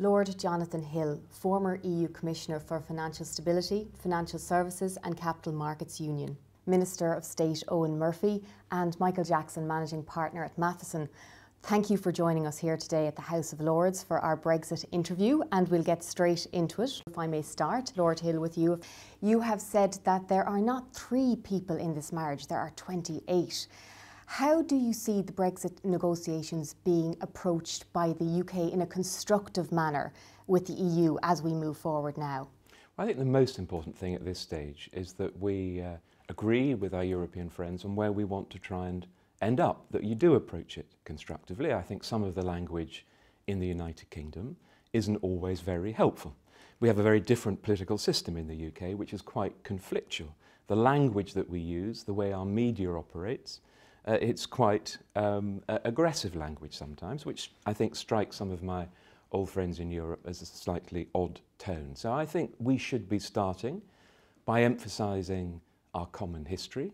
Lord Jonathan Hill, former EU Commissioner for Financial Stability, Financial Services and Capital Markets Union, Minister of State Eoghan Murphy, and Michael Jackson, Managing Partner at Matheson. Thank you for joining us here today at the House of Lords for our Brexit interview, and we'll get straight into it. If I may start, Lord Hill, with you. You have said that there are not three people in this marriage, there are 28. How do you see the Brexit negotiations being approached by the UK in a constructive manner with the EU as we move forward now? I think the most important thing at this stage is that we uh, agree with our European friends on where we want to try and end up, that you do approach it constructively. I think some of the language in the United Kingdom isn't always very helpful. We have a very different political system in the UK, which is quite conflictual. The language that we use, the way our media operates, uh, it's quite um, uh, aggressive language sometimes, which I think strikes some of my old friends in Europe as a slightly odd tone. So I think we should be starting by emphasising our common history,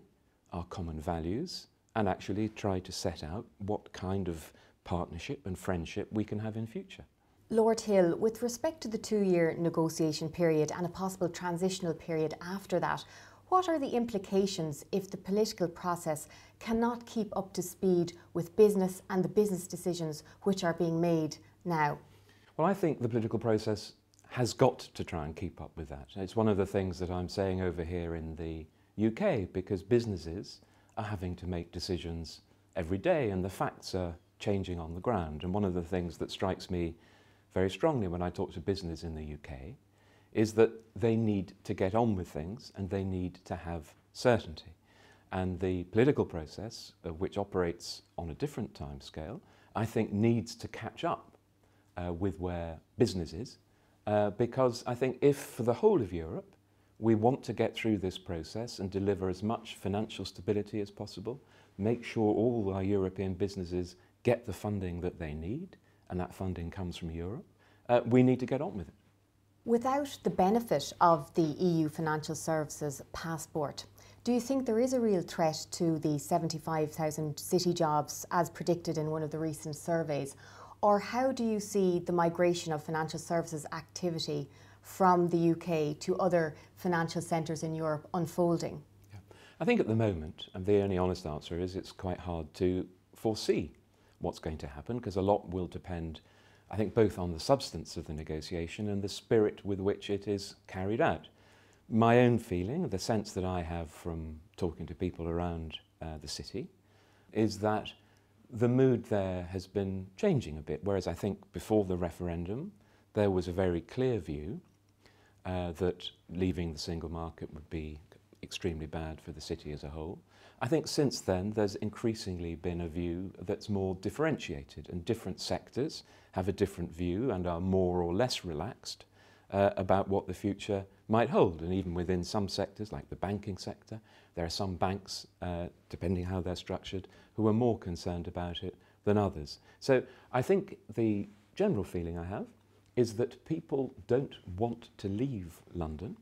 our common values, and actually try to set out what kind of partnership and friendship we can have in future. Lord Hill, with respect to the two year negotiation period and a possible transitional period after that, what are the implications if the political process cannot keep up to speed with business and the business decisions which are being made now? Well, I think the political process has got to try and keep up with that. It's one of the things that I'm saying over here in the UK because businesses are having to make decisions every day and the facts are changing on the ground. And one of the things that strikes me very strongly when I talk to business in the UK is that they need to get on with things and they need to have certainty. And the political process, uh, which operates on a different time scale, I think needs to catch up uh, with where business is. Uh, because I think if for the whole of Europe, we want to get through this process and deliver as much financial stability as possible, make sure all our European businesses get the funding that they need, and that funding comes from Europe, uh, we need to get on with it. Without the benefit of the EU financial services passport, do you think there is a real threat to the 75,000 city jobs as predicted in one of the recent surveys? Or how do you see the migration of financial services activity from the UK to other financial centres in Europe unfolding? Yeah. I think at the moment, and the only honest answer is it's quite hard to foresee what's going to happen because a lot will depend I think both on the substance of the negotiation and the spirit with which it is carried out. My own feeling, the sense that I have from talking to people around uh, the city, is that the mood there has been changing a bit, whereas I think before the referendum there was a very clear view uh, that leaving the single market would be extremely bad for the city as a whole. I think since then there's increasingly been a view that's more differentiated and different sectors have a different view and are more or less relaxed uh, about what the future might hold. And even within some sectors, like the banking sector, there are some banks, uh, depending how they're structured, who are more concerned about it than others. So I think the general feeling I have is that people don't want to leave London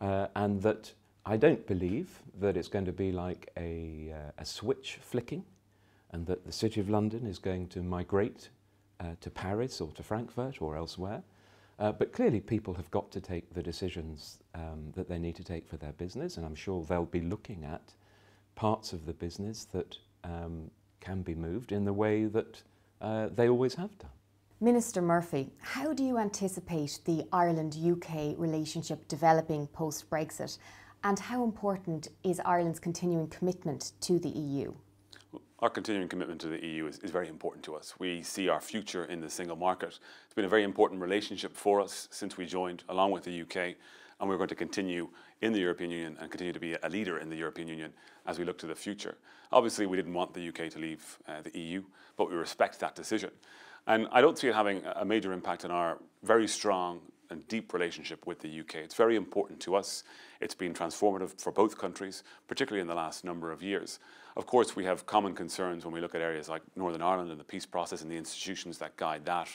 uh, and that I don't believe that it's going to be like a, uh, a switch flicking and that the City of London is going to migrate uh, to Paris or to Frankfurt or elsewhere. Uh, but clearly people have got to take the decisions um, that they need to take for their business and I'm sure they'll be looking at parts of the business that um, can be moved in the way that uh, they always have done. Minister Murphy, how do you anticipate the Ireland-UK relationship developing post-Brexit and how important is Ireland's continuing commitment to the EU? Our continuing commitment to the EU is, is, very important to us. We see our future in the single market. It's been a very important relationship for us since we joined, along with the UK, and we're going to continue in the European Union and continue to be a leader in the European Union as we look to the future. Obviously, we didn't want the UK to leave uh, the EU, but we respect that decision. And I don't see it having a major impact on our very strong and deep relationship with the UK. It's very important to us. It's been transformative for both countries, particularly in the last number of years. Of course, we have common concerns when we look at areas like Northern Ireland and the peace process and the institutions that guide that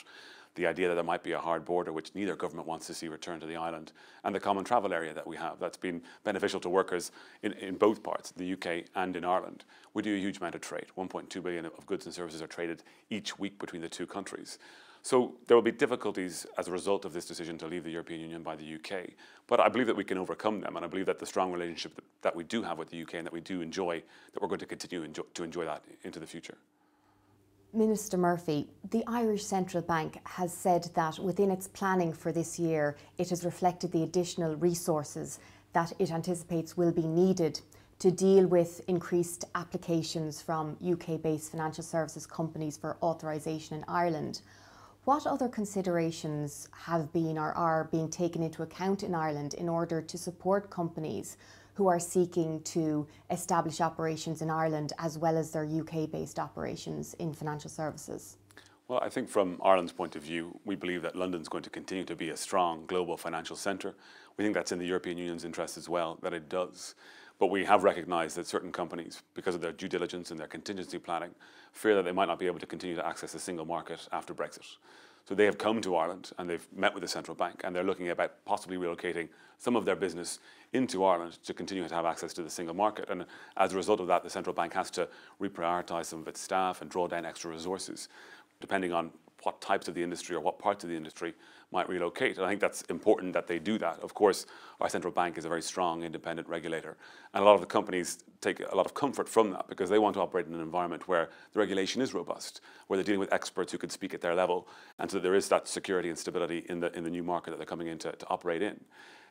the idea that there might be a hard border, which neither government wants to see return to the island, and the common travel area that we have. That's been beneficial to workers in, in both parts, the UK and in Ireland. We do a huge amount of trade. 1.2 billion of goods and services are traded each week between the two countries. So there will be difficulties as a result of this decision to leave the European Union by the UK. But I believe that we can overcome them, and I believe that the strong relationship that, we do have with the UK and that we do enjoy, that we're going to continue enjoy, to enjoy that into the future. Minister Murphy, the Irish Central Bank has said that within its planning for this year, it has reflected the additional resources that it anticipates will be needed to deal with increased applications from UK based financial services companies for authorisation in Ireland. What other considerations have been or are being taken into account in Ireland in order to support companies who are seeking to establish operations in Ireland as well as their UK based operations in financial services? Well, I think from Ireland's point of view, we believe that London's going to continue to be a strong global financial centre. We think that's in the European Union's interest as well, that it does. But we have recognised that certain companies, because of their due diligence and their contingency planning, fear that they might not be able to continue to access the single market after Brexit. So they have come to Ireland and they've met with the central bank and they're looking about possibly relocating some of their business into Ireland to continue to have access to the single market. And as a result of that, the central bank has to reprioritize some of its staff and draw down extra resources, depending on what types of the industry or what parts of the industry might relocate. And I think that's important that they do that. Of course, our central bank is a very strong independent regulator. And a lot of the companies take a lot of comfort from that because they want to operate in an environment where the regulation is robust, where they're dealing with experts who can speak at their level. And so there is that security and stability in the, in the new market that they're coming in to, to operate in.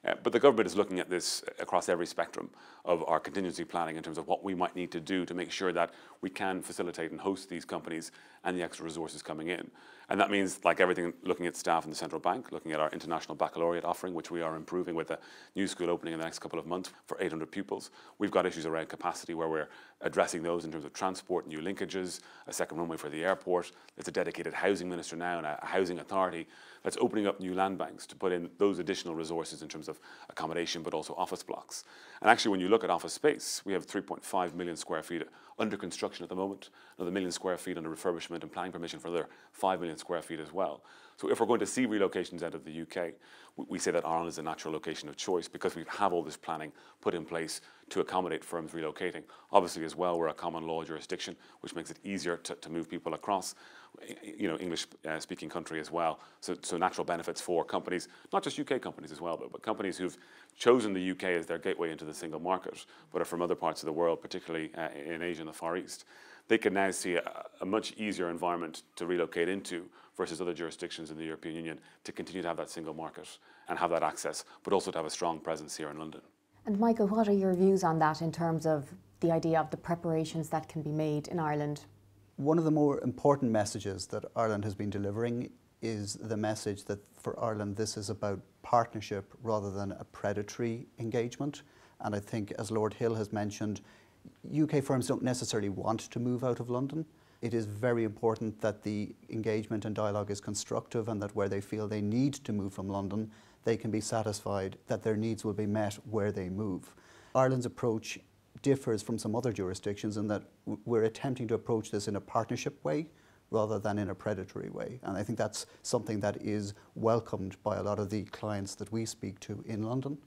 Uh, but the government is looking at this across every spectrum of our contingency planning in terms of what we might need to do to make sure that we can facilitate and host these companies and the extra resources coming in. And that means, like everything, looking at staff in the central bank, looking at our international baccalaureate offering, which we are improving with a new school opening in the next couple of months for 800 pupils. We've got issues around capacity where we're addressing those in terms of transport, new linkages, a second runway for the airport. There's a dedicated housing minister now and a housing authority that's opening up new land banks to put in those additional resources in terms of accommodation, but also office blocks. And actually, when you look at office space, we have 3.5 million square feet under construction at the moment, another million square feet under refurbishment and planning permission for another 5 million square feet as well. So if we're going to see relocations out of the UK, we say that Ireland is a natural location of choice because we have all this planning put in place to accommodate firms relocating. Obviously, as well, we're a common law jurisdiction, which makes it easier to, to move people across, you know, English-speaking uh, country as well. So, so natural benefits for companies, not just UK companies as well, but, but companies who've chosen the UK as their gateway into the single market, but are from other parts of the world, particularly uh, in Asia and the Far East. They can now see a, a much easier environment to relocate into versus other jurisdictions in the European Union to continue to have that single market and have that access, but also to have a strong presence here in London. And Michael, what are your views on that in terms of the idea of the preparations that can be made in Ireland? One of the more important messages that Ireland has been delivering is the message that for Ireland this is about partnership rather than a predatory engagement. And I think, as Lord Hill has mentioned, UK firms don't necessarily want to move out of London it is very important that the engagement and dialogue is constructive and that where they feel they need to move from London, they can be satisfied that their needs will be met where they move. Ireland's approach differs from some other jurisdictions in that we're attempting to approach this in a partnership way rather than in a predatory way. And I think that's something that is welcomed by a lot of the clients that we speak to in London.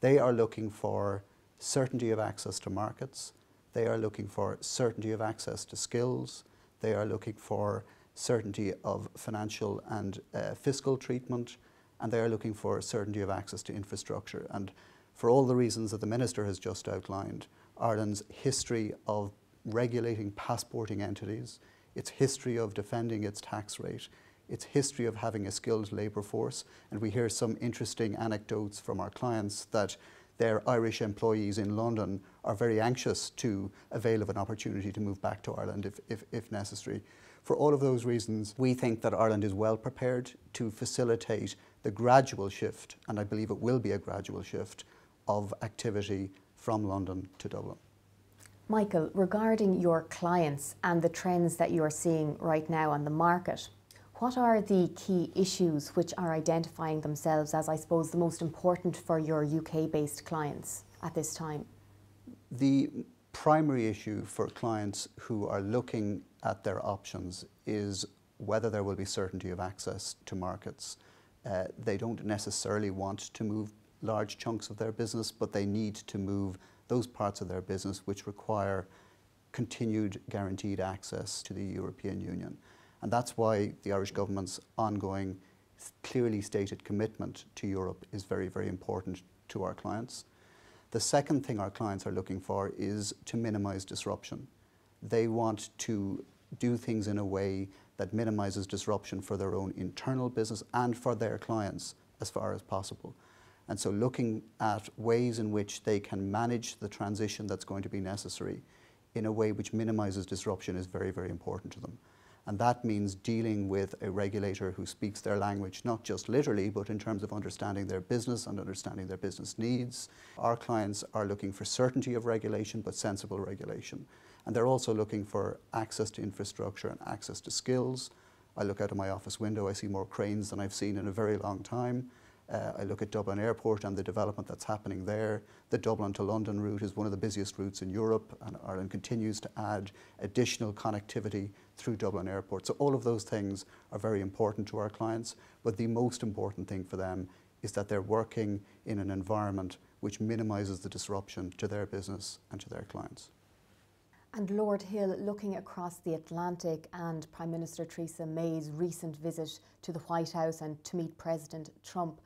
They are looking for certainty of access to markets, they are looking for certainty of access to skills. They are looking for certainty of financial and uh, fiscal treatment. And they are looking for certainty of access to infrastructure. And for all the reasons that the Minister has just outlined, Ireland's history of regulating passporting entities, its history of defending its tax rate, its history of having a skilled labour force. And we hear some interesting anecdotes from our clients that their Irish employees in London are very anxious to avail of an opportunity to move back to Ireland if, if, if necessary. For all of those reasons, we think that Ireland is well prepared to facilitate the gradual shift, and I believe it will be a gradual shift, of activity from London to Dublin. Michael, regarding your clients and the trends that you are seeing right now on the market, what are the key issues which are identifying themselves as, I suppose, the most important for your UK based clients at this time? The primary issue for clients who are looking at their options is whether there will be certainty of access to markets. Uh, they don't necessarily want to move large chunks of their business, but they need to move those parts of their business which require continued guaranteed access to the European Union. And that's why the Irish government's ongoing, clearly stated commitment to Europe is very, very important to our clients. The second thing our clients are looking for is to minimize disruption. They want to do things in a way that minimizes disruption for their own internal business and for their clients as far as possible. And so looking at ways in which they can manage the transition that's going to be necessary in a way which minimizes disruption is very, very important to them. And that means dealing with a regulator who speaks their language, not just literally, but in terms of understanding their business and understanding their business needs. Our clients are looking for certainty of regulation, but sensible regulation. And they're also looking for access to infrastructure and access to skills. I look out of my office window, I see more cranes than I've seen in a very long time. Uh, I look at Dublin Airport and the development that's happening there. The Dublin to London route is one of the busiest routes in Europe, and Ireland continues to add additional connectivity through Dublin Airport. So, all of those things are very important to our clients, but the most important thing for them is that they're working in an environment which minimises the disruption to their business and to their clients. And Lord Hill, looking across the Atlantic and Prime Minister Theresa May's recent visit to the White House and to meet President Trump,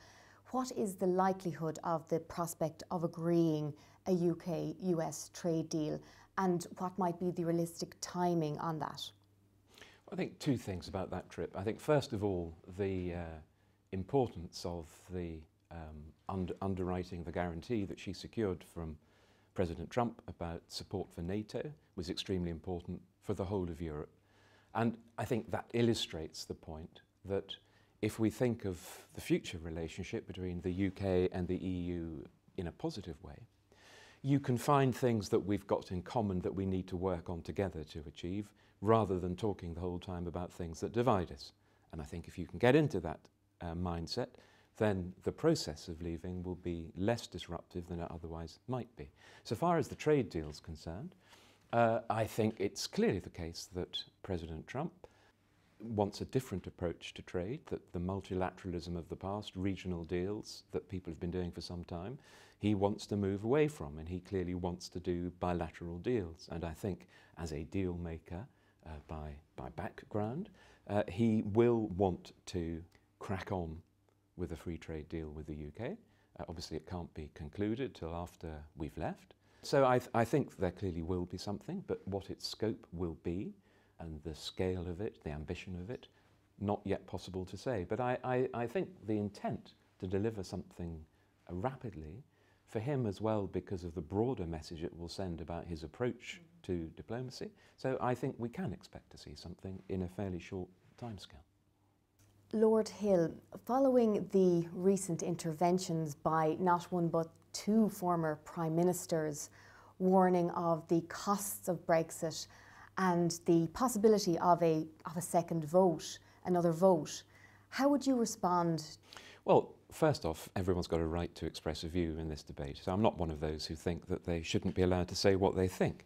what is the likelihood of the prospect of agreeing a UK US trade deal and what might be the realistic timing on that? I think two things about that trip. I think, first of all, the uh, importance of the um, under underwriting the guarantee that she secured from President Trump about support for NATO was extremely important for the whole of Europe. And I think that illustrates the point that if we think of the future relationship between the UK and the EU in a positive way, you can find things that we've got in common that we need to work on together to achieve, rather than talking the whole time about things that divide us. And I think if you can get into that uh, mindset, then the process of leaving will be less disruptive than it otherwise might be. So far as the trade deal is concerned, uh, I think it's clearly the case that President Trump wants a different approach to trade, that the multilateralism of the past, regional deals that people have been doing for some time, he wants to move away from, and he clearly wants to do bilateral deals. And I think as a deal maker uh, by, by background, uh, he will want to crack on with a free trade deal with the UK. Uh, obviously, it can't be concluded till after we've left. So I, th I think there clearly will be something, but what its scope will be and the scale of it, the ambition of it, not yet possible to say. But I, I, I think the intent to deliver something rapidly for him as well because of the broader message it will send about his approach to diplomacy. So I think we can expect to see something in a fairly short timescale. Lord Hill, following the recent interventions by not one but two former prime ministers warning of the costs of Brexit and the possibility of a, of a second vote, another vote, how would you respond? Well, first off, everyone's got a right to express a view in this debate. So I'm not one of those who think that they shouldn't be allowed to say what they think.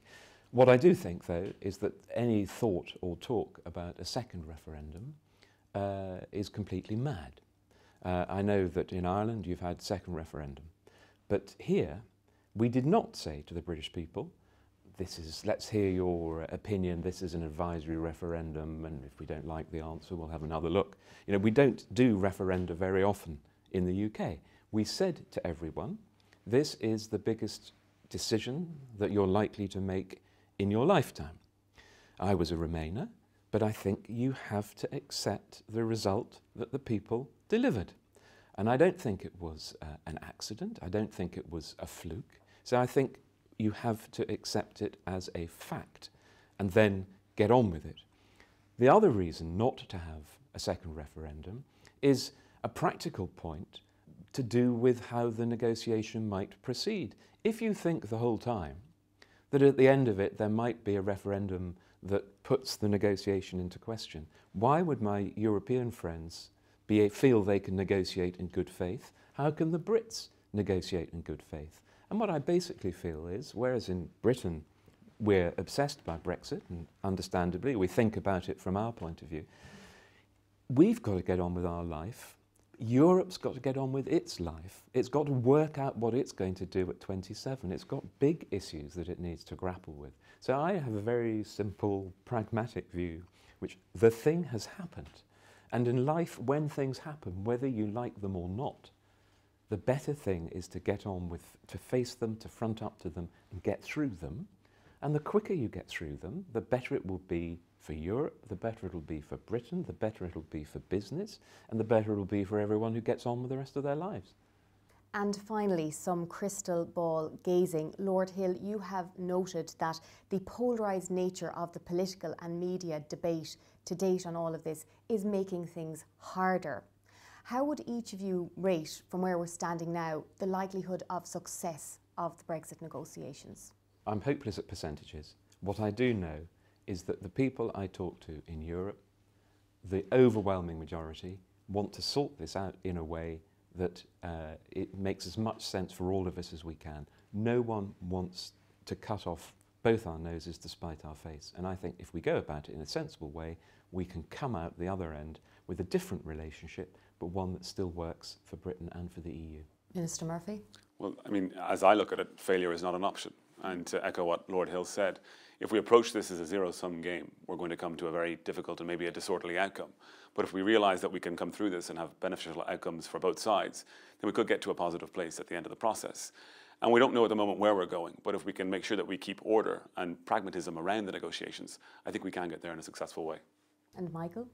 What I do think, though, is that any thought or talk about a second referendum uh, is completely mad. Uh, I know that in Ireland you've had second referendum, but here we did not say to the British people, this is, let's hear your opinion, this is an advisory referendum, and if we don't like the answer, we'll have another look. You know, we don't do referenda very often in the UK. We said to everyone, this is the biggest decision that you're likely to make in your lifetime. I was a Remainer, but I think you have to accept the result that the people delivered. And I don't think it was uh, an accident. I don't think it was a fluke. So I think you have to accept it as a fact and then get on with it. The other reason not to have a second referendum is a practical point to do with how the negotiation might proceed. If you think the whole time that at the end of it there might be a referendum that puts the negotiation into question. Why would my European friends be, feel they can negotiate in good faith? How can the Brits negotiate in good faith? And what I basically feel is, whereas in Britain we're obsessed by Brexit, and understandably we think about it from our point of view, we've got to get on with our life Europe's got to get on with its life. It's got to work out what it's going to do at 27. It's got big issues that it needs to grapple with. So I have a very simple, pragmatic view, which the thing has happened. And in life, when things happen, whether you like them or not, the better thing is to get on with, to face them, to front up to them, and get through them. And the quicker you get through them, the better it will be for Europe, the better it'll be for Britain, the better it'll be for business, and the better it'll be for everyone who gets on with the rest of their lives. And finally, some crystal ball gazing. Lord Hill, you have noted that the polarised nature of the political and media debate to date on all of this is making things harder. How would each of you rate, from where we're standing now, the likelihood of success of the Brexit negotiations? I'm hopeless at percentages. What I do know is that the people I talk to in Europe, the overwhelming majority, want to sort this out in a way that uh, it makes as much sense for all of us as we can. No one wants to cut off both our noses to spite our face. And I think if we go about it in a sensible way, we can come out the other end with a different relationship, but one that still works for Britain and for the EU. Minister Murphy? Well, I mean, as I look at it, failure is not an option. And to echo what Lord Hill said, if we approach this as a zero sum game, we're going to come to a very difficult and maybe a disorderly outcome. But if we realize that we can come through this and have beneficial outcomes for both sides, then we could get to a positive place at the end of the process. And we don't know at the moment where we're going, but if we can make sure that we keep order and pragmatism around the negotiations, I think we can get there in a successful way. And Michael?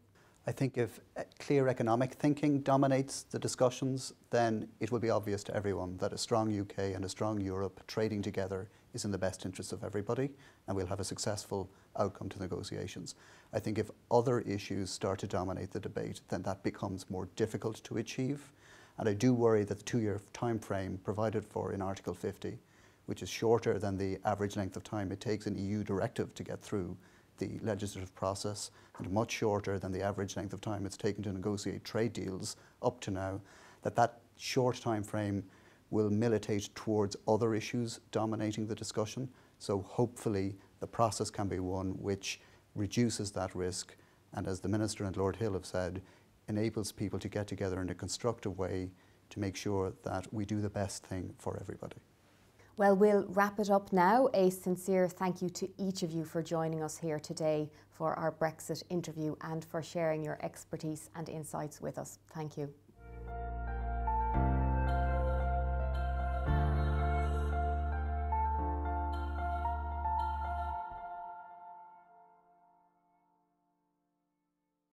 I think if uh, clear economic thinking dominates the discussions, then it will be obvious to everyone that a strong UK and a strong Europe trading together is in the best interest of everybody, and we'll have a successful outcome to negotiations. I think if other issues start to dominate the debate, then that becomes more difficult to achieve. And I do worry that the two-year time frame provided for in Article 50, which is shorter than the average length of time it takes an EU directive to get through the legislative process, and much shorter than the average length of time it's taken to negotiate trade deals up to now, that that short time frame will militate towards other issues dominating the discussion. So hopefully the process can be one which reduces that risk and as the Minister and Lord Hill have said, enables people to get together in a constructive way to make sure that we do the best thing for everybody. Well, we'll wrap it up now. A sincere thank you to each of you for joining us here today for our Brexit interview and for sharing your expertise and insights with us. Thank you.